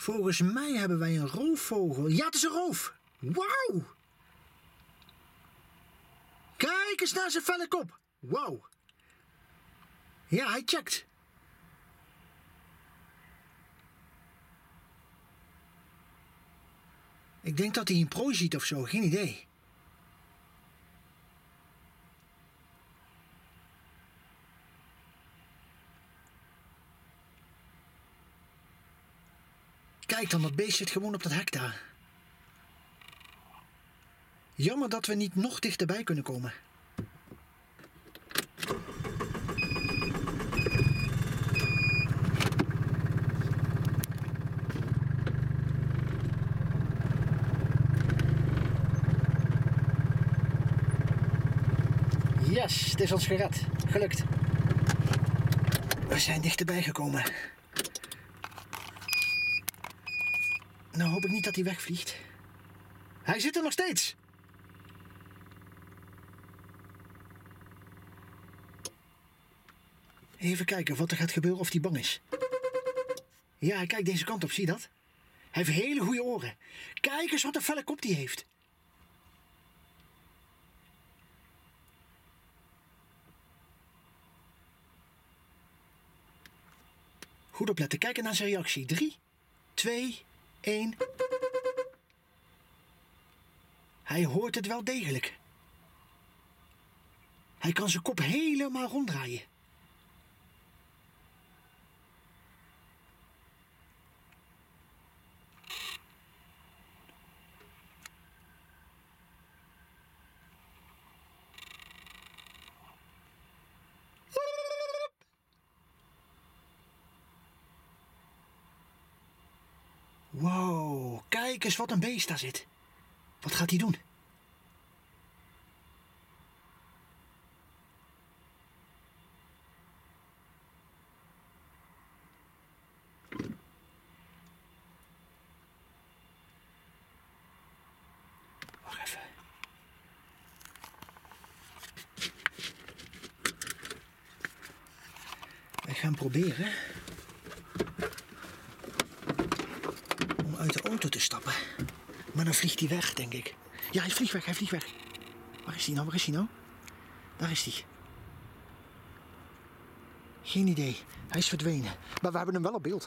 Volgens mij hebben wij een roofvogel. Ja, het is een roof. Wauw. Kijk eens naar zijn felle kop. Wauw. Ja, hij checkt. Ik denk dat hij een prooi ziet of zo, geen idee. Kijk dan, dat beest zit gewoon op dat hek daar. Jammer dat we niet nog dichterbij kunnen komen. Yes, het is ons gered. Gelukt. We zijn dichterbij gekomen. Nou hoop ik niet dat hij wegvliegt. Hij zit er nog steeds. Even kijken wat er gaat gebeuren of hij bang is. Ja, hij kijkt deze kant op, zie dat? Hij heeft hele goede oren. Kijk eens wat een felle kop die heeft. Goed opletten, kijken naar zijn reactie. 3, 2, 1. Hij hoort het wel degelijk. Hij kan zijn kop helemaal ronddraaien. Kijk eens wat een beest daar zit. Wat gaat hij doen? Wacht. Wij gaan proberen auto te stappen. Maar dan vliegt hij weg, denk ik. Ja, hij vliegt weg, hij vliegt weg. Waar is hij nou, waar is hij nou? Daar is hij. Geen idee, hij is verdwenen. Maar we hebben hem wel op beeld.